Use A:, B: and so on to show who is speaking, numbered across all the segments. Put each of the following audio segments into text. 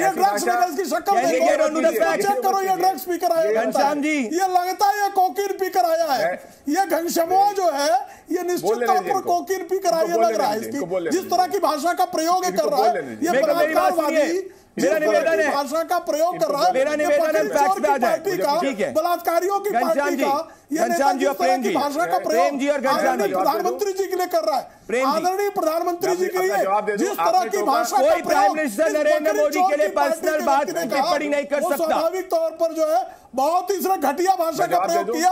A: ये ड्रग्स
B: की
A: लेकर इसकी शक्ल देखो। चेक करो ये ड्रग्स पीकर आया है।
C: घनश्याम जी।
A: ये लगता है ये कोकीन पीकर आया है ये घनश्यामो जो है ये निश्चित तौर पर। कोकीन पीकर आया लग रहा है इसकी जिस तरह की भाषा का प्रयोग कर रहा है ये
C: को
A: बलात्कारवादी
C: मेरा निवेदन है।
A: भाषा का प्रयोग कर रहा है
C: मेरा निवेदन है,
A: फकीर
C: पे आ जाए। ठीक है।
A: बलात्कारियों की पार्टी का
C: घनश्याम जी और प्रेम जी,
A: भाषा का
C: प्रेम जी और घनश्याम जी।
A: प्रधानमंत्री जी के लिए कर रहा है आदरणीय प्रधानमंत्री जी के लिए जिस तरह की
B: तो
A: भाषा
C: कोई प्राइम मिनिस्टर नरेंद्र मोदी के लिए पर्सनल बात टिप्पणी नहीं कर सकता।
A: स्वाभाविक तौर पर जो है बहुत ही घटिया भाषा का प्रयोग किया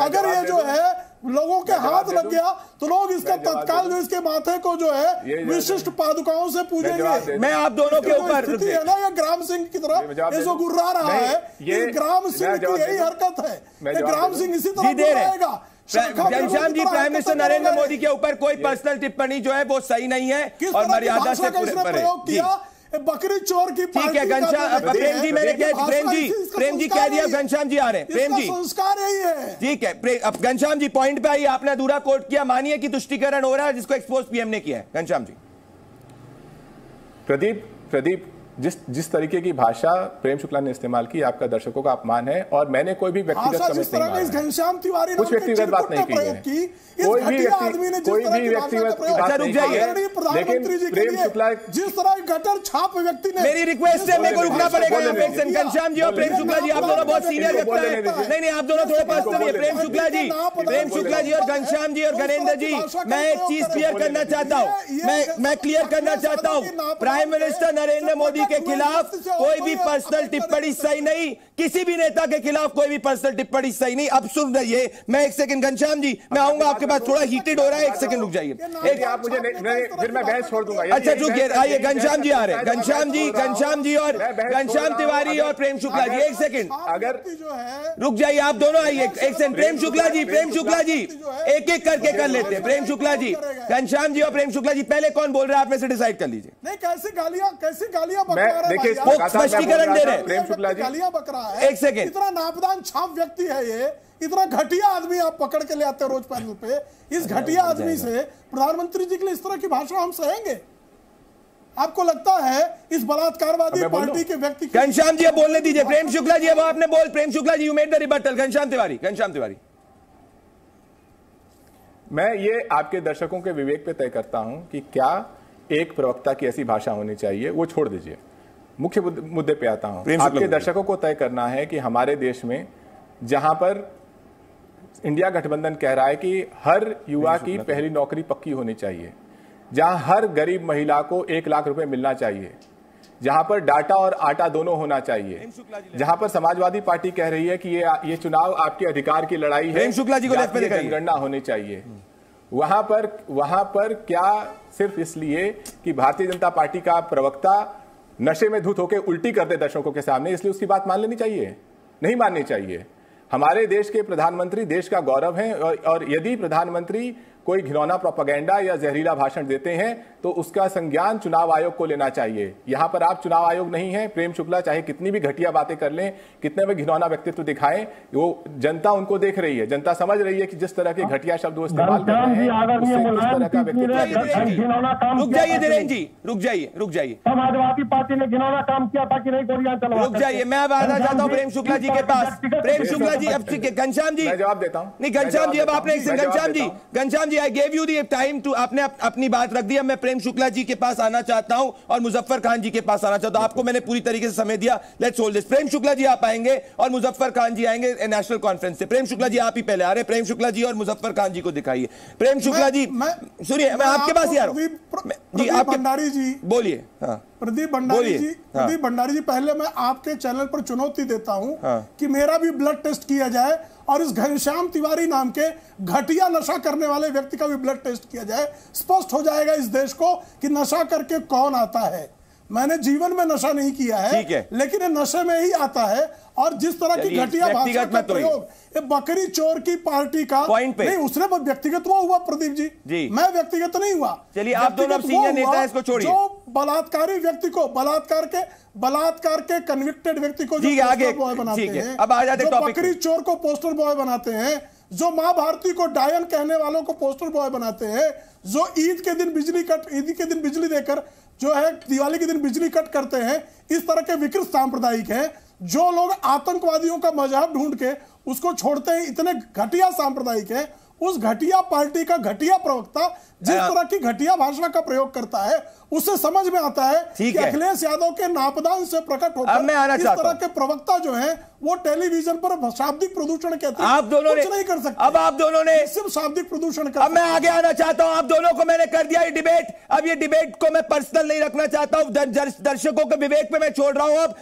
A: अगर ये जो है लोगों के हाथ लग गया। तो लोग इसका तत्काल जो इसके माथे को जो है विशिष्ट पादुकाओं से पूजेंगे
C: मैं आप दोनों के ऊपर
A: स्थिति है ना ये ग्राम सिंह की तरह ये जो गुर्रा रहा है
B: ये-
A: ग्राम सिंह की यही हरकत है। ग्राम सिंह? इसी तरह
C: दे
A: रहेगा
C: घनश्याम जी प्राइम मिनिस्टर नरेंद्र मोदी के ऊपर कोई पर्सनल टिप्पणी जो है वो सही नहीं है और मर्यादा से पूरे पर।
A: प्रयोग
C: है
A: किया? बकरी चोर की
C: ठीक है घनश्याम प्रेम जी मैंने कह प्रेम जी प्रेम जी कह दिया घनश्याम जी आ रहे हैं। प्रेम जी।
A: संस्कार यही है।
C: ठीक है अब घनश्याम जी पॉइंट पे आइए आपने अधूरा कोट किया मानिए कि तुष्टिकरण हो रहा है जिसको एक्सपोज पीएम ने किया है। घनश्याम जी।
B: प्रदीप प्रदीप जिस जिस तरीके की भाषा प्रेम शुक्ला ने इस्तेमाल की आपका दर्शकों का अपमान है और मैंने कोई भी व्यक्तिगत
A: जिस
B: नहीं
A: तरह इस घनश्याम तिवारी
B: कुछ व्यक्तिगत बात नहीं की है। कोई भी व्यक्ति
A: आदमी ने जिस
B: कोई भी व्यक्तिगत बात
C: अच्छा, रुक जाइए।
A: प्रधानमंत्री जी के लिए जिस तरह गटर छाप व्यक्ति ने
C: मेरी रिक्वेस्ट है मेरे को रुकना पड़ेगा यहाँ पे घनश्याम जी और प्रेम शुक्ला जी आप दोनों बहुत सीनियर लगता है। नहीं नहीं आप दोनों थोड़े है प्रेम शुक्ला जी। प्रेम शुक्ला जी और घनश्याम जी और गणेंद्र जी मैं एक चीज़ क्लियर करना चाहता हूँ। मैं मैं क्लियर करना चाहता हूँ। प्राइम मिनिस्टर नरेंद्र मोदी के खिलाफ कोई भी पर्सनल टिप्पणी सही नहीं। किसी भी नेता के खिलाफ कोई भी पर्सनल टिप्पणी सही नहीं। अब सुन रहिए मैं एक सेकंड घनश्याम जी मैं आऊँगा आपके पास थोड़ा हीटेड हो रहा है। एक सेकंड रुक जाइए
B: आप मुझे फिर मैं बहस छोड़ दूँगा।
C: अच्छा रुकिए आइए घनश्याम जी आ रहे घनश्याम जी घनश्याम जी और घनश्याम तिवारी और प्रेम शुक्ला जी एक सेकंड।
B: अगर
C: रुक जाइए आप दोनों आइए। एक सेकंड। प्रेम शुक्ला जी प्रेम शुक्ला जी। एक एक करके कर लेते हैं। प्रेम शुक्ला जी घनश्याम जी और प्रेम शुक्ला जी पहले कौन बोल रहे हैं? आप में से डिसाइड कर लीजिए।
A: नहीं कैसी गालियाँ कैसी गालियाँ
B: देखिए?
C: स्पष्टीकरण दे रहे हैं।
B: प्रेम शुक्ला जी।
A: गालियाँ बक रहा है।
C: एक सेकंड।
A: इतना नापदान छाप व्यक्ति है ये। इतना घटिया आदमी आप पकड़ के ले आते हैं रोज पैनल पे। इस घटिया आदमी से प्रधानमंत्री जी के लिए इस तरह की भाषा हम सहेंगे? आपको लगता है इस बलात्कारवादी
B: मैं
A: पार्टी के व्यक्ति
C: घनश्याम जी बोलने दीजिए। प्रेम शुक्ला जी अब आपने बोल Prem Shukla ji you made the rebuttal Ghanshyam Tiwari Ghanshyam Tiwari.
B: मैं ये आपके दर्शकों के विवेक पे तय करता हूँ कि क्या एक प्रवक्ता की ऐसी भाषा होनी चाहिए वो छोड़ दीजिए। मुख्य मुद्दे मुद्दे पे आता हूँ। आपके दर्शकों को तय करना है कि हमारे देश में जहाँ पर इंडिया गठबंधन कह रहा है कि हर युवा की पहली नौकरी पक्की होनी चाहिए जहाँ हर गरीब महिला को एक लाख रुपए मिलना चाहिए जहाँ पर डाटा और आटा दोनों होना चाहिए जहाँ पर समाजवादी पार्टी कह रही है कि ये ये चुनाव आपके अधिकार की लड़ाई है
C: शुक्ला जी को।
B: जनगणना होनी चाहिए। वहाँ पर वहाँ पर क्या सिर्फ़ इसलिए कि भारतीय जनता पार्टी का प्रवक्ता नशे में धूत होकर उल्टी कर दे दर्शकों के सामने इसलिए उसकी बात मान लेनी चाहिए? नहीं माननी चाहिए। हमारे देश के प्रधानमंत्री देश का गौरव हैं और, यदि प्रधानमंत्री कोई घिनौना प्रोपागेंडा या जहरीला भाषण देते हैं तो उसका संज्ञान चुनाव आयोग को लेना चाहिए। यहाँ पर आप चुनाव आयोग नहीं है प्रेम शुक्ला चाहे कितनी भी घटिया बातें कर लें कितने भी घिनौना व्यक्तित्व दिखाएँ वो जनता उनको देख रही है। जनता समझ रही है कि जिस तरह के घटिया शब्द वो इस्तेमाल कर
D: घनश्याम
B: रहे हैं उससे किस तरह का व्यक्तित्व
C: रुक जाइए धीरेन्द्र जी रुक जाइए रुक जाइए।
D: समाजवादी पार्टी ने घिनौना काम किया था कि नहीं गोलियाँ चलवा
C: रुक जाइए मैं अब आना चाहता हूँ प्रेम शुक्ला जी के पास। प्रेम शुक्ला जी अब घनश्याम जी।
B: जवाब देता हूँ।
C: नहीं घनश्याम जी अब आपने Ghanshyam ji Ghanshyam ji I gave you the time to आपने अप, अपनी बात रख दिया मैं प्रेम शुक्ला जी के पास आना चाहता हूँ और मुजफ्फर खान जी के पास आना चाहता हूँ। आपको मैंने पूरी तरीके से समय दिया। Let's hold this Prem Shukla ji आप आएँगे और मुजफ्फर खान जी आएँगे नेशनल कॉन्फ्रेंस से। प्रेम शुक्ला जी आप ही पहले आ रहे हैं। प्रेम शुक्ला जी और मुजफ्फर खान जी को दिखाइए। प्रेम शुक्ला जी सुनिए मैं आपके पास ही आ रहा हूँ। जी आपके
A: भंडारी जी
C: बोलिए हाँ।
A: प्रदीप भंडारी जी
C: हाँ।
A: प्रदीप भंडारी जी पहले मैं आपके चैनल पर चुनौती देता हूँ
C: हाँ।
A: कि मेरा भी ब्लड टेस्ट किया जाए और इस घनश्याम तिवारी नाम के घटिया नशा करने वाले व्यक्ति का भी ब्लड टेस्ट किया जाए स्पष्ट हो जाएगा इस देश को कि नशा करके कौन आता है मैंने जीवन में नशा नहीं किया है
C: है।
A: लेकिन ये नशे में ही आता है और जिस तरह की घटिया भाषा का प्रयोग ये बकरी चोर की पार्टी का। नहीं उसने व्यक्तिगत वो हुआ प्रदीप जी
C: जी।
A: मैं व्यक्तिगत नहीं हुआ
C: चलिए, आप दोनों senior नेता इसको छोड़िए।
A: बलात्कारी व्यक्ति को बलात्कार के बलात्कार के कन्विक्टेड व्यक्ति को जो
C: आगे,
A: बॉय बनाते
C: हैं अब आ जाते
A: जो बकरी चोर को पोस्टर बॉय बनाते हैं जो माँ भारती को डायन कहने वालों को पोस्टर बॉय बनाते हैं जो ईद के दिन बिजली कट ईद के दिन बिजली देकर जो है दिवाली के दिन बिजली कट करते हैं इस तरह के विकृत सांप्रदायिक है जो लोग आतंकवादियों का मज़हब ढूंढ के उसको छोड़ते हैं इतने घटिया सांप्रदायिक हैं उस घटिया पार्टी का घटिया प्रवक्ता जिस तरह की घटिया भाषा का प्रयोग करता है उससे समझ में आता है कि अखिलेश यादव के नापदान से प्रकट होकर इस तरह के प्रवक्ता जो हैं वो टेलीविज़न पर शाब्दिक प्रदूषण के
C: आप दोनों ने
A: नहीं कर सकते।
C: अब आप दोनों ने
A: सिर्फ़ शाब्दिक प्रदूषण कर
C: अब मैं आगे आना चाहता हूँ। आप दोनों को मैंने कर दिया ये डिबेट अब ये डिबेट को मैं पर्सनल नहीं रखना चाहता हूँ। दर, दर, दर्शकों के विवेक पे मैं छोड़ रहा हूँ अब।